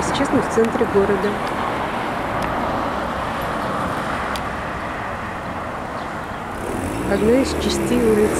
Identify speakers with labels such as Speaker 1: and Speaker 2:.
Speaker 1: а сейчас мы в центре города. Одна из частей улиц